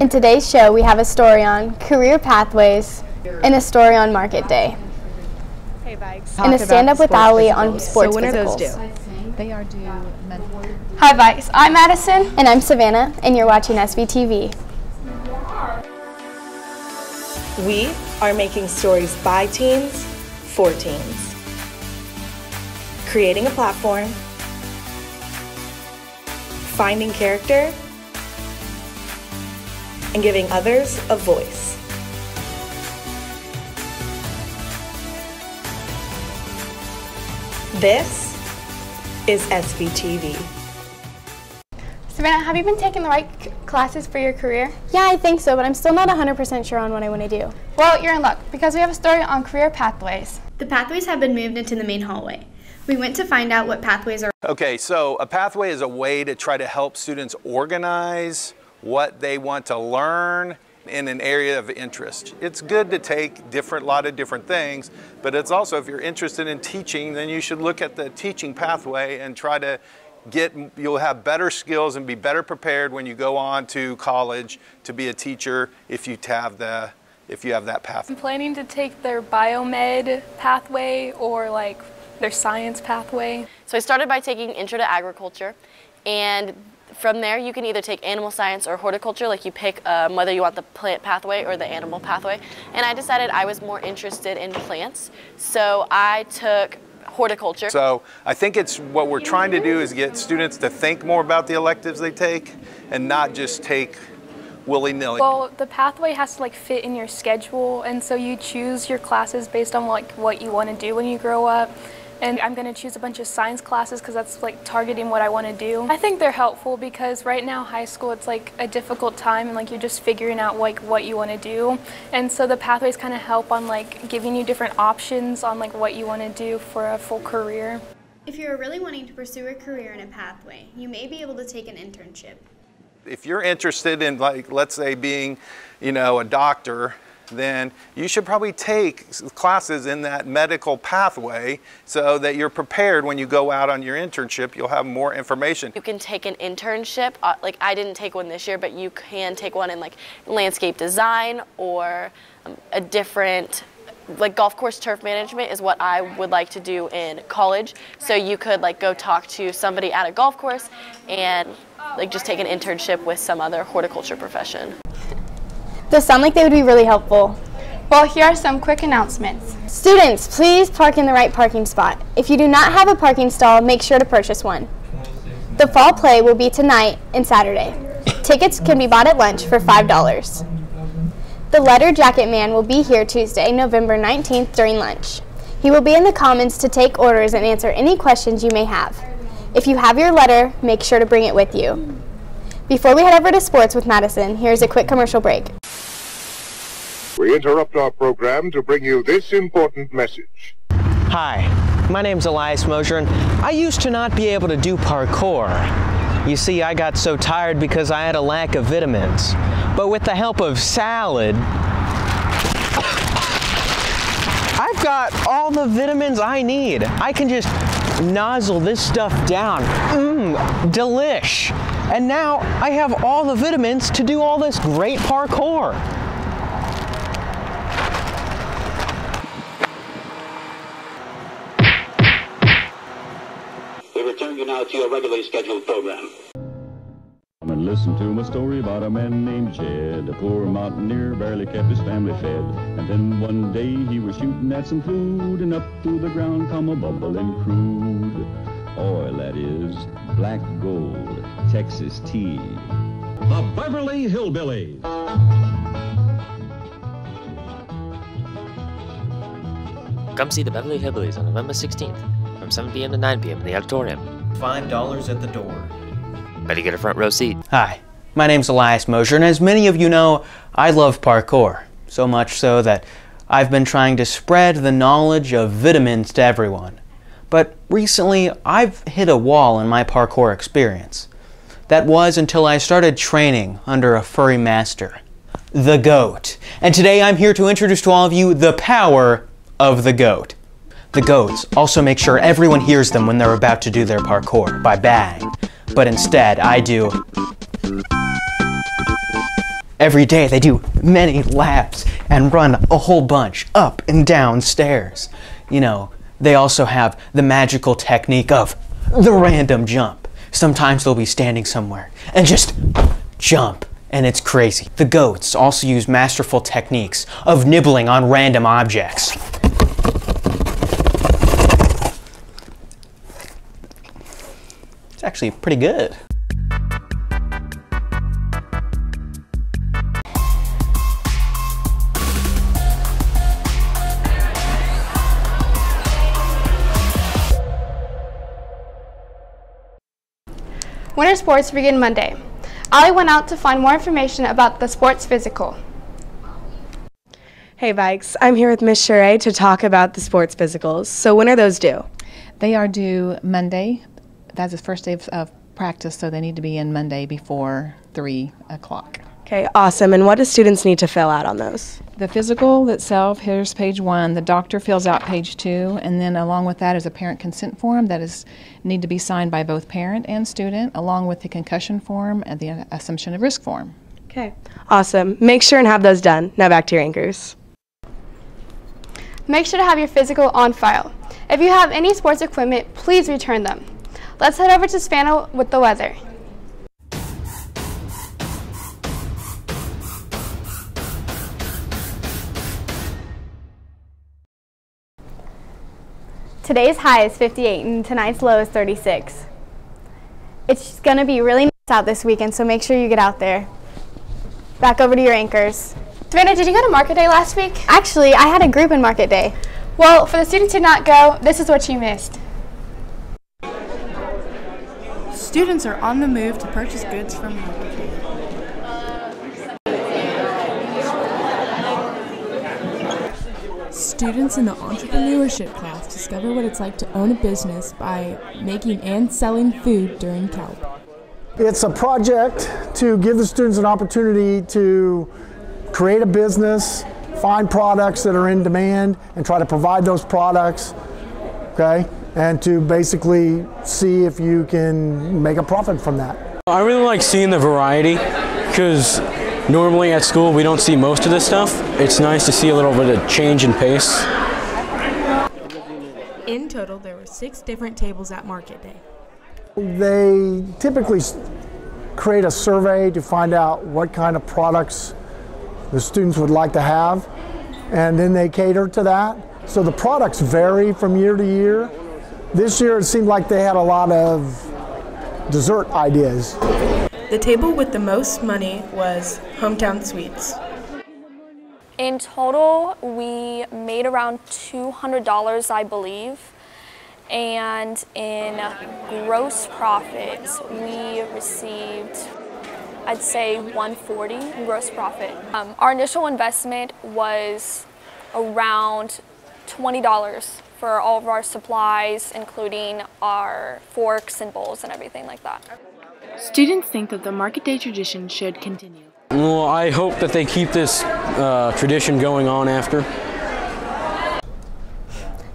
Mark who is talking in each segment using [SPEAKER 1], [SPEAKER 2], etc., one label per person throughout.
[SPEAKER 1] In today's show, we have a story on career pathways and a story on market day.
[SPEAKER 2] Hey, Vikes.
[SPEAKER 1] And a stand up with Ali on sports
[SPEAKER 2] So when are those
[SPEAKER 1] physicals.
[SPEAKER 2] due?
[SPEAKER 3] They are due Monday.
[SPEAKER 4] Hi, Vikes. I'm Madison.
[SPEAKER 1] And I'm Savanah, and you're watching SVTV.
[SPEAKER 5] We are making stories by teens for teens. Creating a platform, finding character, and giving others a voice. This is SVTV.
[SPEAKER 4] Savanah, have you been taking the right classes for your career?
[SPEAKER 1] Yeah, I think so, but I'm still not 100% sure on what I want to do.
[SPEAKER 4] Well, you're in luck because we have a story on career pathways.
[SPEAKER 6] The pathways have been moved into the main hallway. We went to find out what pathways are.
[SPEAKER 7] Okay, so a pathway is a way to try to help students organize what they want to learn in an area of interest. It's good to take different lot of different things, but it's also if you're interested in teaching, then you should look at the teaching pathway and try to get you'll have better skills and be better prepared when you go on to college to be a teacher if you have the if you have that pathway.
[SPEAKER 8] I'm planning to take their biomed pathway or like their science pathway.
[SPEAKER 9] So I started by taking Intro to Agriculture, and from there you can either take animal science or horticulture, like you pick um, whether you want the plant pathway or the animal pathway. And I decided I was more interested in plants, so I took horticulture.
[SPEAKER 7] So I think it's what we're trying to do is get students to think more about the electives they take and not just take willy-nilly.
[SPEAKER 8] Well, the pathway has to like fit in your schedule, and so you choose your classes based on like what you want to do when you grow up. And I'm going to choose a bunch of science classes because that's like targeting what I want to do. I think they're helpful because right now high school it's like a difficult time and like you're just figuring out like what you want to do. And so the pathways kind of help on like giving you different options on like what you want to do for a full career.
[SPEAKER 6] If you're really wanting to pursue a career in a pathway, you may be able to take an internship.
[SPEAKER 7] if you're interested in like let's say being you know a doctor then you should probably take classes in that medical pathway so that you're prepared when you go out on your internship you'll have more information
[SPEAKER 9] You can take an internship, uh, like I didn't take one this year, but you can take one in like landscape design or um, a different, like golf course turf management is what I would like to do in college. So you could like go talk to somebody at a golf course and like just take an internship with some other horticulture profession.
[SPEAKER 1] Those sound like they would be really helpful.
[SPEAKER 4] Well, here are some quick announcements.
[SPEAKER 1] Students, please park in the right parking spot. If you do not have a parking stall, make sure to purchase one. The fall play will be tonight and Saturday. Tickets can be bought at lunch for $5. The letter jacket man will be here Tuesday, November 19th during lunch. He will be in the commons to take orders and answer any questions you may have. If you have your letter, make sure to bring it with you. Before we head over to sports with Madison, here's a quick commercial break.
[SPEAKER 10] We interrupt our program to bring you this important message.
[SPEAKER 11] Hi, my name's Elias Mosier, and I used to not be able to do parkour. You see, I got so tired because I had a lack of vitamins. But with the help of salad, I've got all the vitamins I need. I can just nozzle this stuff down. Mmm, delish. And now I have all the vitamins to do all this great parkour.
[SPEAKER 12] We return you now to your regularly scheduled program.
[SPEAKER 13] Come and listen to my story about a man named Jed. A poor mountaineer barely kept his family fed. And then one day he was shooting at some food, and up through the ground come a bubbling crude. Oil, that is, black gold, Texas tea.
[SPEAKER 14] The Beverly Hillbillies.
[SPEAKER 15] Come see the Beverly Hillbillies on November 16th from 7 p.m. to 9 p.m. in the auditorium.
[SPEAKER 11] $5 at the door.
[SPEAKER 15] Better get a front row seat.
[SPEAKER 11] Hi, my name's Elias Mosier, and as many of you know, I love parkour. So much so that I've been trying to spread the knowledge of vitamins to everyone. But recently, I've hit a wall in my parkour experience. That was until I started training under a furry master, the GOAT. And today I'm here to introduce to all of you the power of the GOAT. The goats also make sure everyone hears them when they're about to do their parkour by bang. But instead, I do Every day they do many laps and run a whole bunch up and down stairs. You know, they also have the magical technique of the random jump. Sometimes they'll be standing somewhere and just jump, and it's crazy. The goats also use masterful techniques of nibbling on random objects. Actually pretty good.
[SPEAKER 4] Winter sports begin Monday. Ali went out to find more information about the sports physical.
[SPEAKER 2] Hey Vikes, I'm here with Miss Shure to talk about the sports physicals. So when are those due?
[SPEAKER 3] They are due Monday. That's the first day of, of practice, so they need to be in Monday before 3 o'clock.
[SPEAKER 2] Okay, awesome. And what do students need to fill out on those?
[SPEAKER 3] The physical itself, here's page one. The doctor fills out page two, and then along with that is a parent consent form that is need to be signed by both parent and student, along with the concussion form and the assumption of risk form.
[SPEAKER 2] Okay, awesome. Make sure and have those done. Now back to your anchors.
[SPEAKER 4] Make sure to have your physical on file. If you have any sports equipment, please return them. Let's head over to Spano with the weather.
[SPEAKER 1] Today's high is 58 and tonight's low is 36. It's going to be really nice out this weekend, so make sure you get out there. Back over to your anchors.
[SPEAKER 4] Savanah, did you go to Market Day last week?
[SPEAKER 1] Actually, I had a group in Market Day.
[SPEAKER 4] Well, for the students who did not go, this is what you missed.
[SPEAKER 16] Students are on the move to purchase goods from Market Day. Students in the entrepreneurship class discover what it's like to own a business by making and selling food during CALP.
[SPEAKER 17] It's a project to give the students an opportunity to create a business, find products that are in demand, and try to provide those products, okay? And to basically see if you can make a profit from that.
[SPEAKER 18] I really like seeing the variety because normally at school we don't see most of this stuff. It's nice to see a little bit of change in pace.
[SPEAKER 16] In total, there were six different tables at Market Day.
[SPEAKER 17] They typically create a survey to find out what kind of products the students would like to have, and then they cater to that. So the products vary from year to year. This year it seemed like they had a lot of dessert ideas.
[SPEAKER 16] The table with the most money was Hometown Sweets.
[SPEAKER 19] In total, we made around $200, I believe. And in gross profits, we received, I'd say 140 in gross profit. Um, our initial investment was around $20 for all of our supplies, including our forks and bowls and everything like that.
[SPEAKER 16] Students think that the Market Day tradition should continue.
[SPEAKER 18] Well, I hope that they keep this uh, tradition going on after.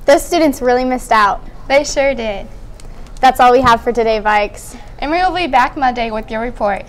[SPEAKER 1] Those students really missed out.
[SPEAKER 4] They sure did.
[SPEAKER 1] That's all we have for today, Vikes.
[SPEAKER 4] And we will be back Monday with your report.